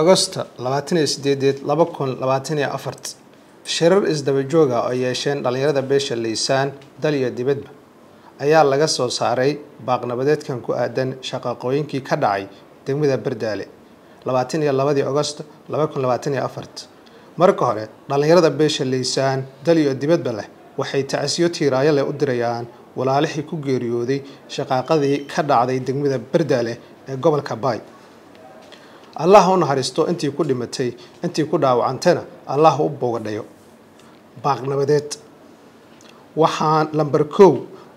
agosto labaatan iyo sideedeed oo yeesheen dhallinyarada beesha liisaan dal iyo dibadba ayaa laga soo saaray baaqnabadeedkan ku aadan shaqaqooyinkii ka dhacay degmada bardaale. Labaatan marka hore dhallinyarada beesha liisaan dal iyo dibadba leh waxay tacsiyo tiiraayo leh u dirayaan walaalixii ku geeriyooday shaqaaqadii ka dhacday degmada bardaale ee gobolka baay allah u naxariisto intii ku dhimatay intii ku dhaawacantana allah u boogadhayo baaqnabadeed waxaan lamber kow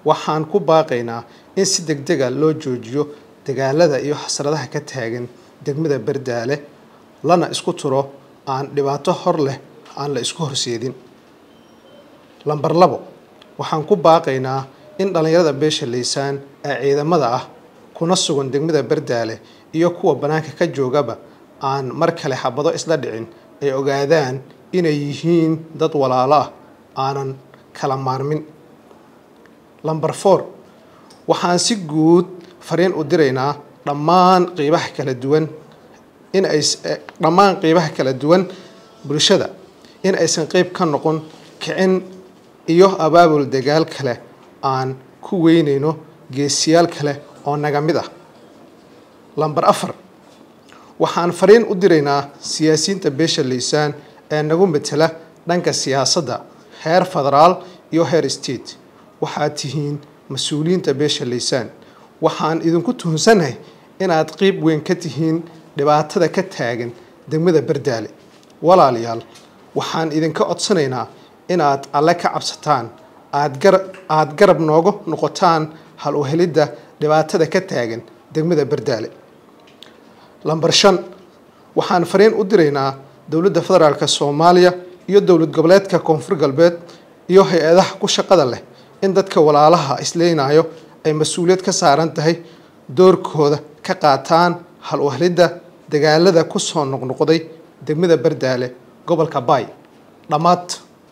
waxaan ku baaqaynaa in si deg dega loo joojiyo dagaalada iyo xasradaha ka taagan degmada bardaale lana isku turo aan dhibaato hor leh aan la isku horseedin. Lamber labo waxaan ku baaqaynaa in dhallinyarada beesha liisaan ee ciidamada ah kuna sugan degmada bardaale iyo kuwa bannaanka ka joogaba aan mar kale xabado isla dhicin ay ogaadaan inay yihiin dad walaalo ah aanan kala maarmin. Lamber four waxaan si guud fariin u diraynaa dhammaan qiibaha kala duwan in ay dhammaan qiibaha kala duwan bulshada in aysan qeyb ka noqon kicin iyo abaabul dagaal kale aan ku weynayno geesiyaal kale oo naga mid ah. Lamber afar waxaan fariin u diraynaa siyaasiyiinta beesha liisaan ee nagu matela dhanka siyaasadda heer federaal iyo heer state. Waxaad tihiin mas'uuliyiinta beesha liisaan waxaan idinku tuhunsannahay inaad qeyb weyn ka tihiin dhibaatada ka taagan degmada bardaale walaalayaal waxaan idinka codsanaynaa inaad alle ka cabsataan aad garab noogu noqotaan hal u helidda dhibaatada ka taagan degmada bardaale. Lamber shan waxaan fariin u diraynaa dowladda federaalk soomaaliya iyo dowlad goboleedka koonfur galbeed iyo hay'adaha ku shaqada leh in dadka walaalaha isleynayo ay mas'uuliyad ka saaran tahay doorkooda ka qaataan hal u helidda dagaalada ku soo noqnoqday degmada bardaale gobolka baay. Dhammaad